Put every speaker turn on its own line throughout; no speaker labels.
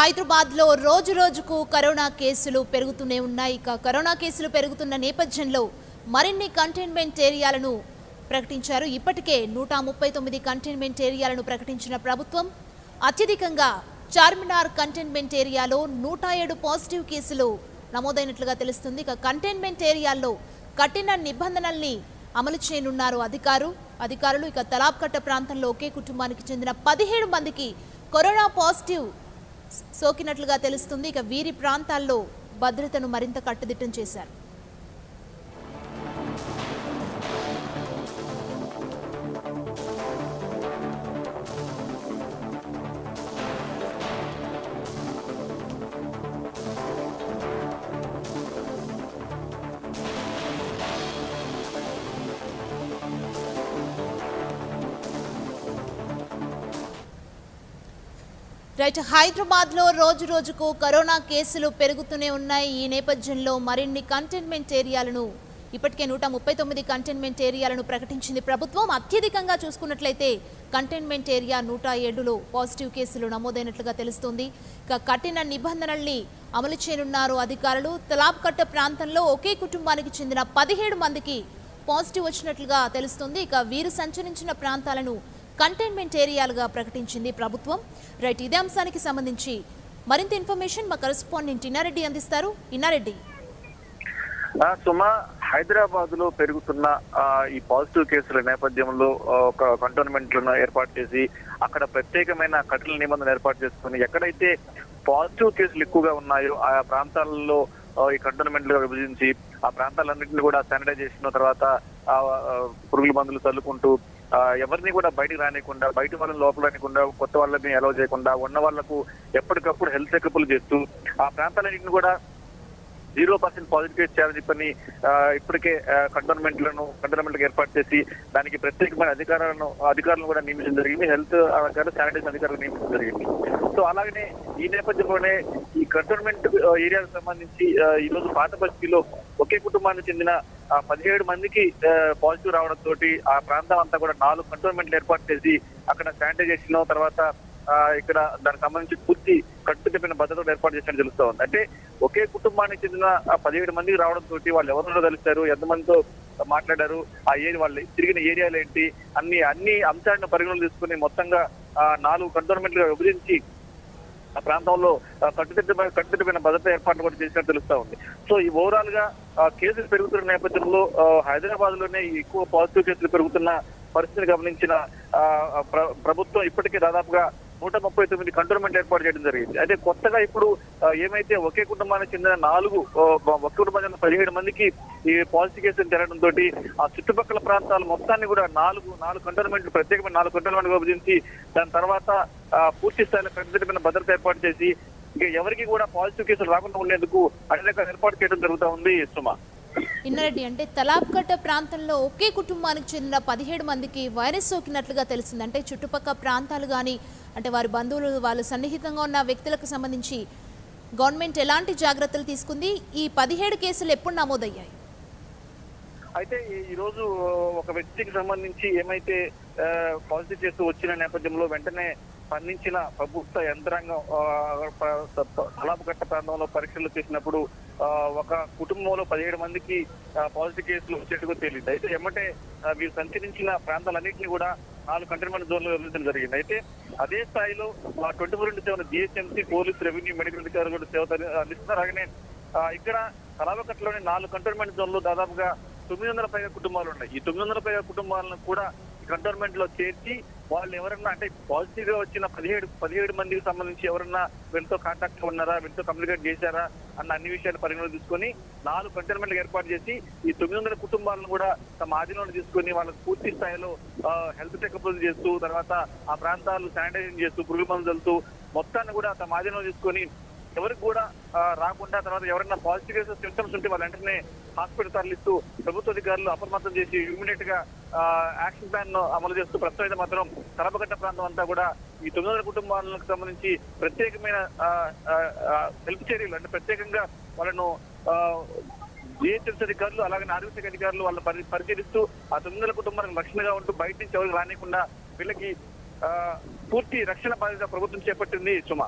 హైదరాబాద్లో రోజు రోజుకు కరోనా కేసులు పెరుగుతూనే ఉన్నాయి. ఇక కరోనా కేసులు పెరుగుతున్న నేపథ్యంలో మరిన్ని కంటైన్మెంట్ ఏరియాలను ప్రకటించారు. ఇప్పటికే నూట ముప్పై తొమ్మిది కంటైన్మెంట్ ఏరియాలను ప్రకటించిన ప్రభుత్వం అత్యధికంగా చార్మినార్ కంటైన్మెంట్ ఏరియాలో నూట ఏడు పాజిటివ్ కేసులు నమోదైనట్లుగా తెలుస్తుంది. ఇక కంటైన్మెంట్ ఏరియాల్లో కఠిన నిబంధనల్ని అమలు చేయనున్నారు అధికారు. అధికారులు ఇక తలాబ్కట్ట ప్రాంతంలో ఒకే కుటుంబానికి చెందిన పదిహేడు మందికి కరోనా పాజిటివ్ సోకినట్లుగా తెలుస్తుంది. ఇక వీరి ప్రాంతాల్లో భద్రతను మరింత కట్టుదిట్టం చేశారు. రైట్ హైదరాబాద్లో రోజు రోజుకు కరోనా కేసులు పెరుగుతూనే ఉన్నాయి. ఈ నేపథ్యంలో మరిన్ని కంటైన్మెంట్ ఏరియాలను ఇప్పటికే నూట ముప్పై తొమ్మిది కంటైన్మెంట్ ఏరియాలను ప్రకటించింది ప్రభుత్వం. అత్యధికంగా చూసుకున్నట్లయితే కంటైన్మెంట్ ఏరియా నూట ఏడులో పాజిటివ్ కేసులు నమోదైనట్లుగా తెలుస్తుంది. ఇక కఠిన నిబంధనల్ని అమలు చేయనున్నారు అధికారులు. తలాబ్కట్ట ప్రాంతంలో ఒకే కుటుంబానికి చెందిన పదిహేడు మందికి పాజిటివ్ వచ్చినట్లుగా తెలుస్తుంది. ఇక వీరు సంచరించిన ప్రాంతాలను కంటైన్మెంట్ ఏరియాలుగా ప్రకటించింది ప్రభుత్వం. రైట్ ఇదే అంశానికి సంబంధించి మరింత ఇన్ఫర్మేషన్ మా కరెస్పాండెంట్ ఇన్నారెడ్డి అందిస్తారు. ఇన్నారెడ్డి.
సుమా సుమ హైదరాబాద్లో పెరుగుతున్న ఈ పాజిటివ్ కేసుల నేపథ్యంలో ఒక ఒక కంటోన్మెంట్లను ఏర్పాటు చేసి అక్కడ ప్రత్యేకమైన కఠిన నిబంధనలు ఏర్పాటు చేసుకుని ఎక్కడైతే పాజిటివ్ కేసులు ఎక్కువగా ఉన్నాయో ఆయా ప్రాంతాలలో ఈ కంటోన్మెంట్లుగా విభజించి ఆ ప్రాంతాలన్నింటినీ కూడా శానిటైజేషన్ తర్వాత పురుగుల మందులు చల్లుకుంటూ ఎవరిని కూడా బయటకు రానికుండా బయట వాళ్ళని లోపల రానికుండా కొత్త వాళ్ళని అలౌ చేయకుండా ఉన్న వాళ్ళకు ఎప్పటికప్పుడు హెల్త్ చెకప్లు చేస్తూ ఆ ప్రాంతాలన్నింటిని కూడా జీరో పర్సెంట్ పాజిటివ్ కేసు చేయాలని చెప్పని ఇప్పటికే కంటోన్మెంట్లను కంటోన్మెంట్ ఏర్పాటు చేసి దానికి ప్రత్యేకమైన అధికారులను అధికారులను కూడా నియమించడం జరిగింది. హెల్త్ అధికారులు శానిటైజేషన్ అధికారులు నియమించడం జరిగింది. సో అలాగనే ఈ నేపథ్యంలోనే ఈ కంటోన్మెంట్ ఏరియాకు సంబంధించి ఈ రోజు పాత బస్తీలో ఒకే కుటుంబానికి చెందిన పదిహేడు మందికి పాజిటివ్ రావడం తోటి ఆ ప్రాంతం అంతా కూడా నాలుగు కంటోన్మెంట్లు ఏర్పాటు చేసి అక్కడ శానిటైజేషన్ తర్వాత ఆ, ఇక్కడ దానికి సంబంధించి పూర్తి కట్టుదిట్టమైన భద్రతను ఏర్పాటు చేసినట్టు తెలుస్తా ఉంది. అంటే ఒకే కుటుంబానికి చెందిన పదిహేడు మందికి రావడం తోటి వాళ్ళు ఎవరినో కలిశారు ఎంతమందితో మాట్లాడారు ఆ ఏరియా వాళ్ళు తిరిగిన ఏరియాలు ఏంటి అన్ని అన్ని అంశాలను పరిగణలో తీసుకుని మొత్తంగా ఆ, నాలుగు కంటోన్మెంట్లుగా విభజించి ఆ ప్రాంతంలో కట్టుదిట్టమైన కట్టుదిట్టమైన భద్రత ఏర్పాట్లు కూడా చేసినట్టు తెలుస్తా ఉంది. సో ఈ ఓవరాల్గా కేసులు పెరుగుతున్న నేపథ్యంలో హైదరాబాద్లోనే ఎక్కువ పాజిటివ్ కేసులు పెరుగుతున్న పరిస్థితిని గమనించిన ఆ, ప్రభుత్వం ఇప్పటికే దాదాపుగా నూట ముప్పై తొమ్మిది కంటోన్మెంట్ ఏర్పాటు చేయడం జరిగింది. అయితే కొత్తగా ఇప్పుడు ఏమైతే ఒకే కుటుంబానికి చెందిన నాలుగు ఒక కుటుంబానికి చెందిన పదిహేడు మందికి ఈ పాలసీ కేసులు జరగడం తోటి ఆ చుట్టుపక్కల ప్రాంతాలు మొత్తాన్ని కూడా నాలుగు నాలుగు కంటోన్మెంట్ ప్రత్యేకమైన నాలుగు కంటోన్మెంట్ విభజించి దాని తర్వాత పూర్తి స్థాయిలో కట్టుదిట్టమైన భద్రత ఏర్పాటు చేసి ఇక ఎవరికి కూడా పాజిటివ్ కేసులు రాకుండా ఉండేందుకు అన్ని రకాల ఏర్పాటు చేయడం జరుగుతూ ఉంది సుమా.
ఇన్నారెడ్డి అంటే తలాబ్కట్ట ప్రాంతంలో ఒకే కుటుంబానికి చెందిన పదిహేడు మందికి వైరస్ సోకినట్లుగా తెలిసింది. అంటే చుట్టుపక్కల ప్రాంతాలు కానీ అంటే వారి బంధువులు వాళ్ళు సన్నిహితంగా ఉన్న వ్యక్తులకు సంబంధించి గవర్నమెంట్ ఎలాంటి జాగ్రత్తలు తీసుకుంది? ఈ పదిహేడు కేసులు ఎప్పుడు నమోదయ్యాయి?
అయితే ఈ- రోజు ఒక వ్యక్తికి సంబంధించి ఏమైతే పాజిటివ్ చేస్తూ వచ్చిన నేపథ్యంలో వెంటనే స్పందించిన ప్రభుత్వ యంత్రాంగం ఆ, ప్రాంతంలో పరీక్షలు చేసినప్పుడు ఒక కుటుంబంలో పదిహేడు మందికి పాజిటివ్ కేసులు వచ్చేట్టుగా తేలింది. అయితే ఎమ్మటే వీరు సంచరించిన ప్రాంతాలన్నింటినీ కూడా నాలుగు కంటైన్మెంట్ జోన్లు విభజించడం జరిగింది. అయితే అదే స్థాయిలో twenty four into seven GHMC police revenue medical అధికారులు కూడా సేవ అందిస్తున్నారు. అలాగనే ఇక్కడ కలావకట్లోని నాలుగు కంటోన్మెంట్ జోన్లు దాదాపుగా తొమ్మిది వందల పైగా కుటుంబాలు ఉన్నాయి. ఈ తొమ్మిది వందల పైగా కుటుంబాలను కూడా కంటోన్మెంట్లో చేర్చి వాళ్ళు ఎవరన్నా అంటే పాజిటివ్గా వచ్చిన పదిహేడు పదిహేడు మందికి సంబంధించి ఎవరన్నా వీళ్ళతో కాంటాక్ట్ ఉన్నారా వీళ్ళతో కమ్యూనికేట్ చేశారా అన్న అన్ని విషయాలు పరిగణలో తీసుకొని నాలుగు కంటైన్మెంట్లు ఏర్పాటు చేసి ఈ తొమ్మిది వందల కుటుంబాలను కూడా తమ ఆధీనంలో తీసుకొని వాళ్ళకి పూర్తి స్థాయిలో హెల్త్ చెకప్లు చేస్తూ తర్వాత ఆ ప్రాంతాలు శానిటైజింగ్ చేస్తూ పురుగు మందులు మొత్తాన్ని కూడా తమ ఆధీనంలో తీసుకొని ఎవరికి కూడా రాకుండా తర్వాత ఎవరైనా పాజిటివ్ కేసెస్ సిమ్టమ్స్ ఉంటే వాళ్ళ వెంటనే హాస్పిటల్ తరలిస్తూ ప్రభుత్వ అధికారులు అప్రమత్తం చేసి ఇమీడియట్గా యాక్షన్ ప్లాన్ను అమలు చేస్తూ ప్రస్తుతం అయితే మాత్రం కరపగట్ట ప్రాంతం అంతా కూడా ఈ తొమ్మిది వందల కుటుంబాలకు సంబంధించి ప్రత్యేకమైన హెల్ప్ చర్యలు అంటే ప్రత్యేకంగా వాళ్ళను జిహెచ్ఎంసీ అధికారులు అలాగే ఆరోగ్య శాఖ అధికారులు వాళ్ళ పరిశీలిస్తూ ఆ తొమ్మిది వందల కుటుంబాలకు రక్షణగా ఉంటూ బయట నుంచి ఎవరికి రానియకుండా వీళ్ళకి ఆ, పూర్తి రక్షణ బాధ్యత ప్రభుత్వం చేపట్టింది సుమ.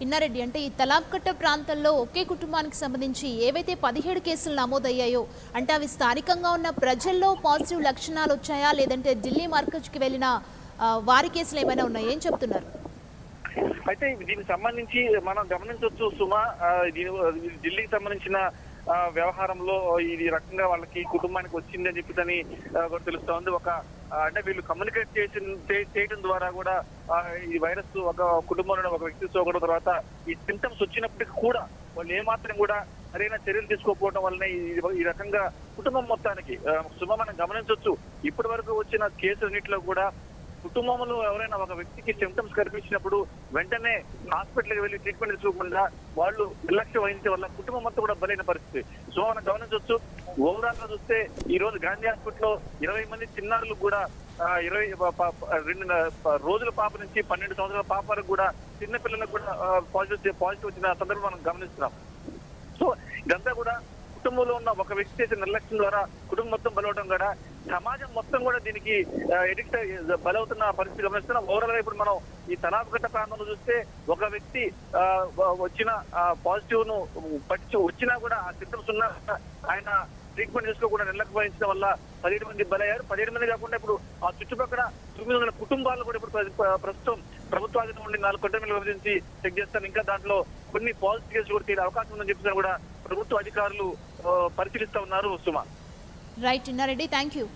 ఇన్నారెడ్డి అంటే ఈ తలాబ్కట్ట ప్రాంతంలో ఒకే కుటుంబానికి సంబంధించి ఏవైతే పదిహేడు కేసులు నమోదయ్యాయో అంటే అవి స్థానికంగా ఉన్న ప్రజల్లో పాజిటివ్ లక్షణాలు వచ్చాయా లేదంటే ఢిల్లీ మార్కజ్కి వెళ్ళిన ఆ, వారి కేసులు ఏమైనా ఉన్నాయా? ఏం చెప్తున్నారు?
అయితే దీనికి సంబంధించి మనం గమనించవచ్చు సుమా దీని ఢిల్లీకి సంబంధించిన వ్యవహారంలో ఇది రకంగా వాళ్ళకి కుటుంబానికి వచ్చిందని చెప్పి కూడా తెలుస్తోంది. ఒక అంటే వీళ్ళు కమ్యూనికేట్ చేసి చేయడం ద్వారా కూడా ఈ వైరస్ ఒక కుటుంబంలో ఒక వ్యక్తి సోకడం తర్వాత ఈ సింటమ్స్ వచ్చినప్పటికీ కూడా వాళ్ళు ఏమాత్రం కూడా సరైన చర్యలు తీసుకోకపోవడం వల్లనే ఈ- ఈ రకంగా కుటుంబం మొత్తానికి సుమ మనం గమనించవచ్చు ఇప్పటి వరకు వచ్చిన కేసులన్నింటిలో కూడా కుటుంబంలో ఎవరైనా ఒక వ్యక్తికి సిమ్టమ్స్ కనిపించినప్పుడు వెంటనే హాస్పిటల్కి వెళ్ళి ట్రీట్మెంట్ తీసుకోకుండా వాళ్ళు నిర్లక్ష్యం వహించే వల్ల కుటుంబం అంతా కూడా బలైన పరిస్థితి. సో మనం గమనించవచ్చు ఓవరాల్గా చూస్తే ఈ రోజు గాంధీ హాస్పిటల్లో ఇరవై మంది చిన్నారులు కూడా ఇరవై రెండు రోజుల పాప నుంచి పన్నెండు సంవత్సరాల పాప వరకు కూడా చిన్న పిల్లలకు కూడా పాజిటివ్ పాజిటివ్ వచ్చిన సందర్భం మనం గమనిస్తున్నాం. సో ఇదంతా కూడా కుటుంబంలో ఉన్న ఒక వ్యక్తి చేసే నిర్లక్ష్యం ద్వారా కుటుంబం మొత్తం బలవడం కూడా సమాజం మొత్తం కూడా దీనికి ఎడిక్ట్ బలవుతున్న పరిస్థితి గమనిస్తున్నాం. ఓవరాల్గా ఇప్పుడు మనం ఈ తలాపుగట్ట ప్రాంతంలో చూస్తే ఒక వ్యక్తి ఆ, వచ్చిన పాజిటివ్ను పట్టి వచ్చినా కూడా ఆ సిమ్టమ్స్ ఉన్నా ఆయన ట్రీట్మెంట్ తీసుకోకుండా నిర్లక్ష్యం వహించడం వల్ల పదిహేడు మంది బలయ్యారు. పదిహేడు మంది కాకుండా ఇప్పుడు ఆ చుట్టుపక్కల తొమ్మిది వందల కుటుంబాలు కూడా ఇప్పుడు ప్రస్తుతం ప్రభుత్వ ప్రస్తుతం ప్రభుత్వాధీన నుండి నాలుగు కంటైనర్లు విభజించి చెక్ చేస్తాను ఇంకా దాంట్లో కొన్ని పాలసీ కేసులు కూడా తీరే అవకాశం ఉందని చెప్పినా కూడా ప్రభుత్వ అధికారులు పరిశీలిస్తా ఉన్నారు సుమా.
Right Innareddy thank you